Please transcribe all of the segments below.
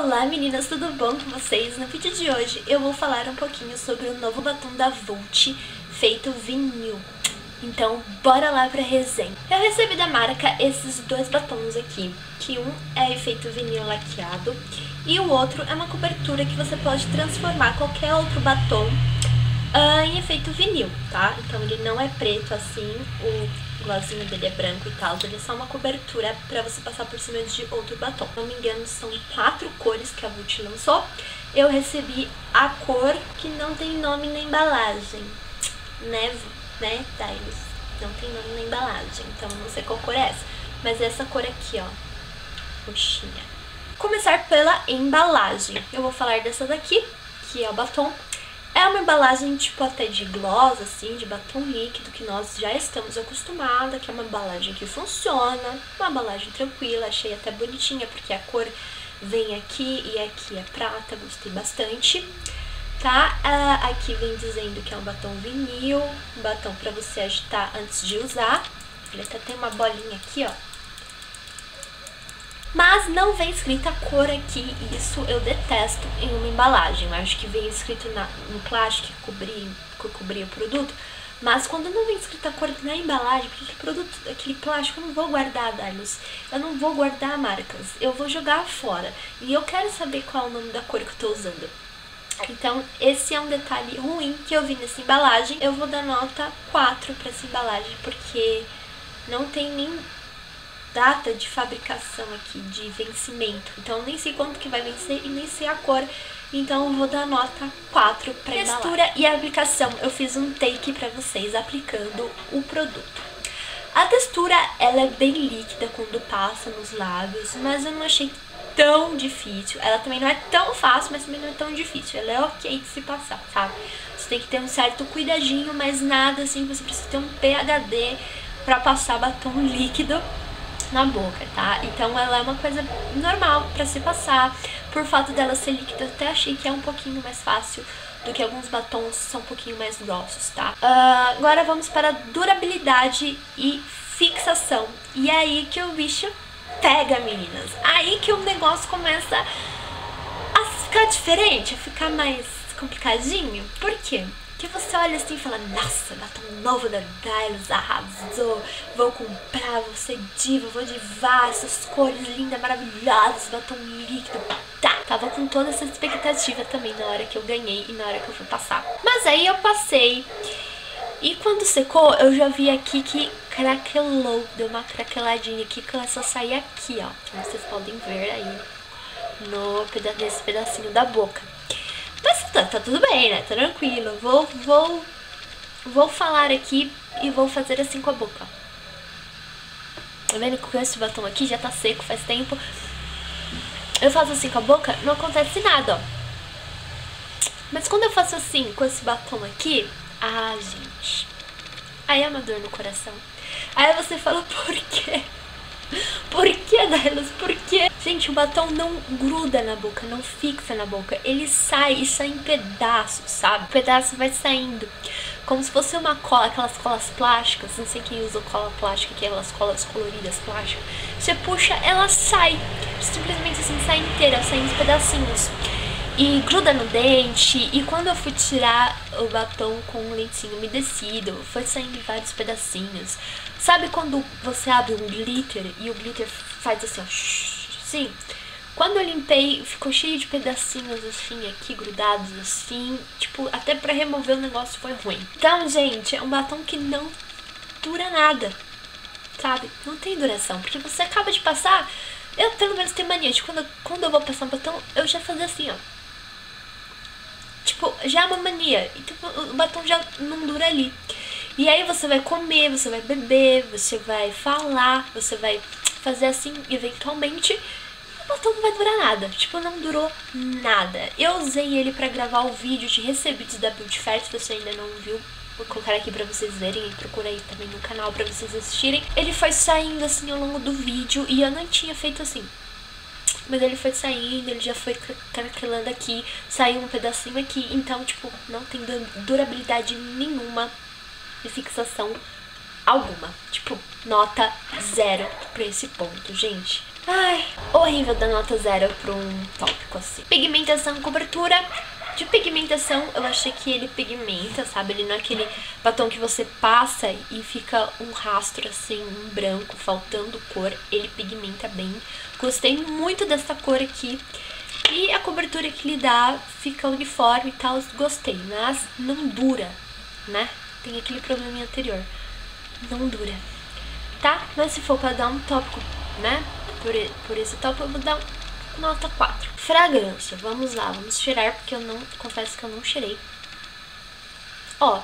Olá meninas, tudo bom com vocês? No vídeo de hoje eu vou falar um pouquinho sobre o novo batom da Vult feito vinil. Então bora lá pra resenha. Eu recebi da marca esses dois batons aqui, que um é efeito vinil laqueado e o outro é uma cobertura que você pode transformar qualquer outro batom uh, em efeito vinil, tá? Então ele não é preto assim, o glossinho dele é branco e tal, ele é só uma cobertura pra você passar por cima de outro batom. Se não me engano, são quatro cores que a Vult lançou. Eu recebi a cor que não tem nome na embalagem, né, né, Dylos? Não tem nome na embalagem, então não sei qual cor é essa. Mas é essa cor aqui, ó, roxinha. Começar pela embalagem. Eu vou falar dessa daqui, que é o batom é uma embalagem tipo até de gloss, assim, de batom líquido, que nós já estamos acostumados, que é uma embalagem que funciona, uma embalagem tranquila, achei até bonitinha, porque a cor vem aqui e aqui é prata, gostei bastante. Tá? Uh, aqui vem dizendo que é um batom vinil, um batom pra você agitar antes de usar. Ele até tem uma bolinha aqui, ó, mas não vem escrita a cor aqui, isso eu detesto em uma embalagem. Eu acho que vem escrito na, no plástico que cobria, que o produto, mas quando não vem escrita a cor na embalagem, porque aquele produto, aquele plástico eu não vou guardar, Darlos. Eu não vou guardar marcas, eu vou jogar fora. E eu quero saber qual é o nome da cor que eu tô usando. Então, esse é um detalhe ruim que eu vi nessa embalagem. Eu vou dar nota 4 para essa embalagem, porque não tem nem data de fabricação aqui, de vencimento. Então nem sei quanto que vai vencer e nem sei a cor. Então vou dar nota 4 para textura e aplicação. Eu fiz um take para vocês aplicando o produto. A textura ela é bem líquida quando passa nos lábios, mas eu não achei tão difícil. Ela também não é tão fácil, mas também não é tão difícil. Ela é ok de se passar, sabe? Você tem que ter um certo cuidadinho, mas nada assim, você precisa ter um PHD para passar batom líquido na boca, tá? Então ela é uma coisa normal pra se passar. Por fato dela ser líquida, eu até achei que é um pouquinho mais fácil do que alguns batons são um pouquinho mais grossos, tá? Uh, agora vamos para durabilidade e fixação. E é aí que o bicho pega, meninas. Aí que o negócio começa a ficar diferente, a ficar mais complicadinho. Por quê? Que você olha assim e fala, nossa, batom novo da Dylos, arrasou, vou comprar, vou ser diva, vou divar, essas cores lindas, maravilhosas, batom líquido, tá. Tava com toda essa expectativa também na hora que eu ganhei e na hora que eu fui passar. Mas aí eu passei e quando secou, eu já vi aqui que craquelou, deu uma craqueladinha aqui, começou a sair aqui, ó, como vocês podem ver aí no, nesse pedacinho da boca. Tá, tá tudo bem, né? Tranquilo. Vou, vou, vou falar aqui e vou fazer assim com a boca. Tá vendo que esse batom aqui já tá seco faz tempo. Eu faço assim com a boca, não acontece nada, ó. Mas quando eu faço assim com esse batom aqui, ah, gente. Aí é uma dor no coração. Aí você fala, por quê? Por que, Dylos? Por que? Gente, o batom não gruda na boca, não fixa na boca. Ele sai e sai em pedaços, sabe? O pedaço vai saindo. Como se fosse uma cola, aquelas colas plásticas. Não sei quem usa cola plástica, aquelas colas coloridas plásticas. Você puxa, ela sai. Simplesmente assim, sai inteira, sai em pedacinhos e gruda no dente. E quando eu fui tirar o batom com um lencinho umedecido, foi saindo vários pedacinhos. Sabe quando você abre um glitter e o glitter faz assim, ó, sim. Quando eu limpei, ficou cheio de pedacinhos assim, aqui grudados assim. Tipo, até pra remover o negócio foi ruim. Então, gente, é um batom que não dura nada. Sabe? Não tem duração. Porque você acaba de passar. Eu, pelo menos, tenho mania de quando, quando eu vou passar um batom, eu já fazer assim, ó Tipo, já é uma mania. Então o batom já não dura ali. E aí você vai comer, você vai beber, você vai falar, você vai fazer assim, eventualmente, o batom não vai durar nada. Tipo, não durou nada. Eu usei ele pra gravar o vídeo de recebidos da Beauty Fair, se você ainda não viu. Vou colocar aqui pra vocês verem e procura aí também no canal pra vocês assistirem. Ele foi saindo assim ao longo do vídeo e eu não tinha feito assim mas ele foi saindo, ele já foi craquelando aqui, saiu um pedacinho aqui, então, tipo, não tem durabilidade nenhuma e fixação alguma. Tipo, nota zero pra esse ponto, gente. Ai, horrível dar nota zero pra um tópico assim. Pigmentação, cobertura. De pigmentação, eu achei que ele pigmenta, sabe? Ele não é aquele batom que você passa e fica um rastro assim, um branco, faltando cor. Ele pigmenta bem. Gostei muito dessa cor aqui. E a cobertura que ele dá fica uniforme e tal, gostei. Mas não dura, né? Tem aquele probleminha anterior. Não dura. Tá? Mas se for pra dar um tópico, né? Por, por esse tópico, eu vou dar nota 4. Fragrância, vamos lá, vamos cheirar, porque eu não, confesso que eu não cheirei. Ó,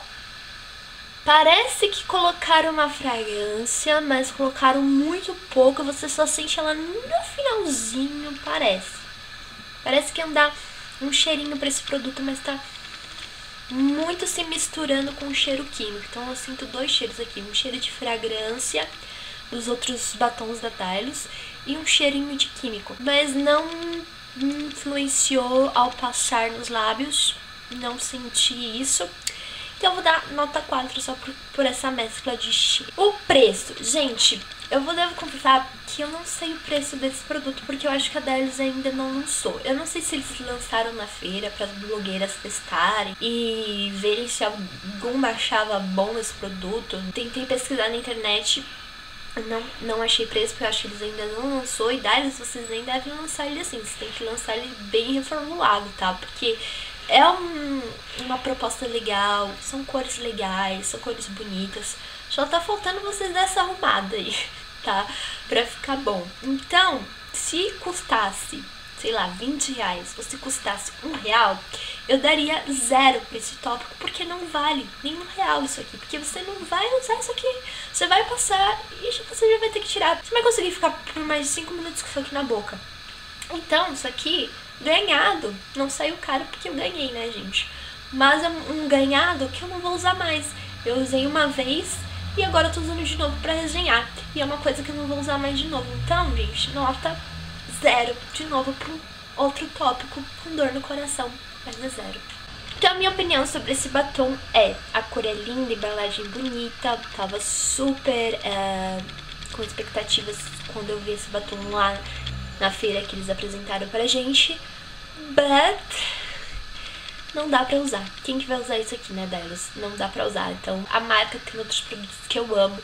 parece que colocaram uma fragrância, mas colocaram muito pouco, você só sente ela no finalzinho, parece. Parece que dá um cheirinho pra esse produto, mas tá muito se misturando com o cheiro químico. Então eu sinto dois cheiros aqui, um cheiro de fragrância dos outros batons da Dylos e um cheirinho de químico. Mas não influenciou ao passar nos lábios, não senti isso. Então eu vou dar nota 4 só por, por essa mescla de cheiro. O preço, gente, eu vou devo confessar que eu não sei o preço desse produto, porque eu acho que a Dylos ainda não lançou. Eu não sei se eles lançaram na feira para as blogueiras testarem e verem se algum achava bom esse produto. Tentei pesquisar na internet, não, não achei preço, porque eu acho que eles ainda não lançou. E Dylos, vocês nem devem lançar ele assim. Vocês têm que lançar ele bem reformulado, tá? Porque é um, uma proposta legal, são cores legais, são cores bonitas. Só tá faltando vocês dar essa arrumada aí, tá? Pra ficar bom. Então, se custasse, sei lá, 20 reais, você custasse um real, eu daria zero pra esse tópico, porque não vale nem um real isso aqui. Porque você não vai usar isso aqui. Você vai passar e você já vai ter que tirar. Você vai conseguir ficar por mais de 5 minutos com isso aqui na boca. Então, isso aqui, ganhado, não saiu caro porque eu ganhei, né, gente? Mas é um ganhado que eu não vou usar mais. Eu usei uma vez e agora eu tô usando de novo pra resenhar. E é uma coisa que eu não vou usar mais de novo. Então, gente, nota zero de novo pro outro tópico com dor no coração. Mas é zero. Então, a minha opinião sobre esse batom é: a cor é linda, embalagem bonita, tava super é, com expectativas quando eu vi esse batom lá na feira que eles apresentaram pra gente. But não dá pra usar. Quem que vai usar isso aqui, né, delas? Não dá pra usar. Então, a marca tem outros produtos que eu amo,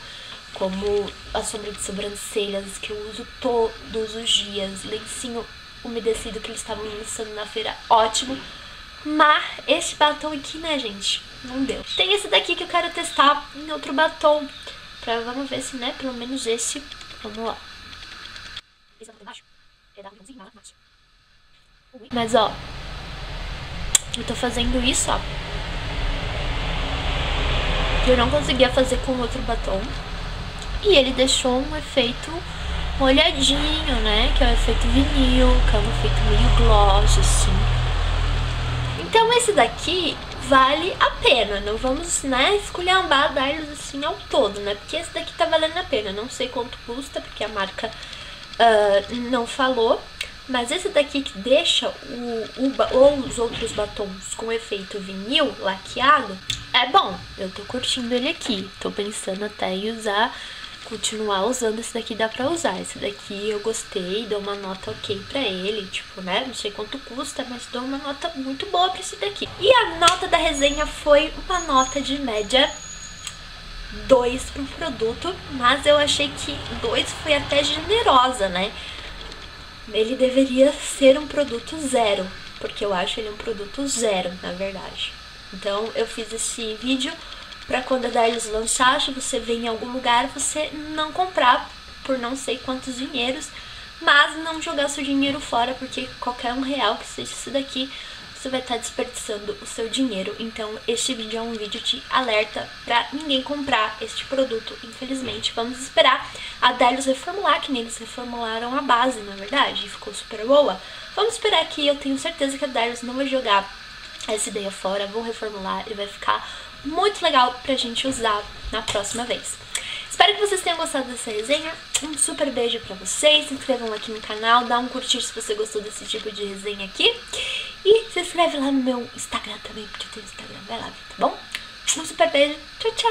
como a sombra de sobrancelhas, que eu uso todos os dias, lencinho umedecido que eles estavam lançando na feira, ótimo. Mas esse batom aqui, né, gente, não deu. Tem esse daqui que eu quero testar em outro batom. Pra, vamos ver se, né, pelo menos esse. Vamos lá. Mas, ó, eu tô fazendo isso, ó. Eu não conseguia fazer com outro batom. E ele deixou um efeito molhadinho, né? Que é o efeito vinil, que é um efeito meio gloss, assim. Então esse daqui vale a pena. Não vamos, né, esculhambar, dar eles assim ao todo, né? Porque esse daqui tá valendo a pena. Não sei quanto custa, porque a marca uh, não falou. Mas esse daqui que deixa o, o, ou os outros batons com efeito vinil laqueado, é bom. Eu tô curtindo ele aqui. Tô pensando até em usar continuar usando esse daqui dá pra usar. Esse daqui eu gostei, dou uma nota ok pra ele, tipo, né? Não sei quanto custa, mas dou uma nota muito boa pra esse daqui. E a nota da resenha foi uma nota de média 2 pro produto, mas eu achei que 2 foi até generosa, né? Ele deveria ser um produto zero, porque eu acho ele um produto zero, na verdade. Então eu fiz esse vídeo para quando a Dylos lançar, se você vê em algum lugar, você não comprar por não sei quantos dinheiros, mas não jogar seu dinheiro fora, porque qualquer um real que seja isso daqui, você vai estar tá desperdiçando o seu dinheiro. Então, este vídeo é um vídeo de alerta para ninguém comprar este produto, infelizmente. Vamos esperar a Dylos reformular, que nem eles reformularam a base, na é verdade, e ficou super boa. Vamos esperar que eu tenho certeza que a Dylos não vai jogar essa ideia fora, vão reformular e vai ficar muito legal pra gente usar na próxima vez. Espero que vocês tenham gostado dessa resenha. Um super beijo pra vocês. Se inscrevam aqui no canal, dá um curtir se você gostou desse tipo de resenha aqui. E se inscreve lá no meu Instagram também, porque eu tenho Instagram. Vai lá, tá bom? Um super beijo. Tchau, tchau.